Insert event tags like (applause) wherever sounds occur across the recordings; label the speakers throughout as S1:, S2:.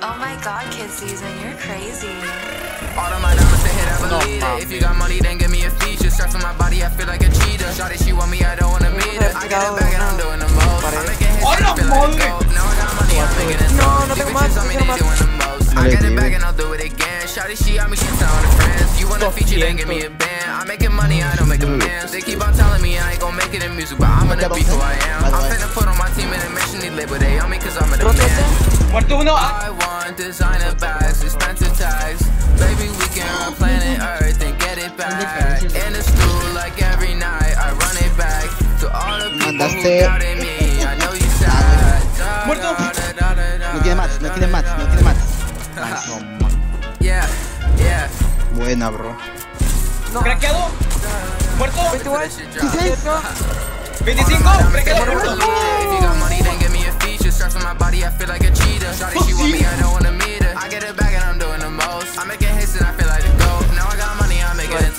S1: Oh my god, kid season, you're crazy.
S2: All of my diamonds to hit, I believe it. If you got money, then give me a feature. Stress on my body, I feel like a cheetah. Shawty, she want me, I don't wanna meet her. I get it back and I'm doing the most. I'm making hits, and I feel like a goat. Now I got money, I'm making it
S3: No, no
S2: These
S3: tengo
S2: bitches
S3: más,
S2: on me,
S3: no tengo
S2: they doing the most. I get it back and I'll do it again. Shawty, she on me, she telling her friends. You want a feature, then give me a band. I'm making money, I don't make amends. They keep on telling me I ain't gon' make it in music, but I'm gonna be who I am. I'm demand.
S4: Muerto uno.
S2: I want designer bags, expensive tags. Baby, we can run planet Earth and get it back. In the stool like every night, I run it back. To all the people who
S5: Mandaste.
S2: doubted me, I know you sad.
S4: Muerto.
S5: No tiene mats, no tiene mats, no tiene (laughs) mats.
S2: Yeah, yeah.
S5: Buena, bro.
S3: No,
S4: Craqueado. Muerto.
S3: 21.
S2: Cierto.
S4: 25. Craqueado. Muerto.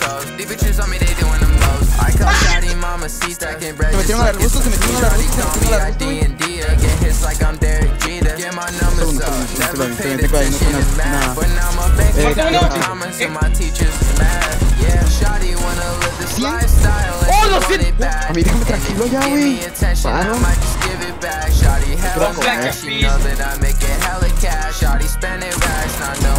S2: bros. These bitches on me, they doing them lows. I come shouting, mama, see stacking bread.
S5: Tengo la rusa, se me tengo
S2: la rusa, tengo la rusa. Get hits like I'm Derek Jeter. Get my numbers up. Never paid attention in math. But now my bank account comments and my teachers mad. Yeah, shawty wanna live this lifestyle.
S4: Oh,
S2: lo siento.
S5: A mí déjame tranquilo ya, güey. Paro.
S2: Shawty hella mad, she know that I make it hella cash. Shawty spending racks, not knowing.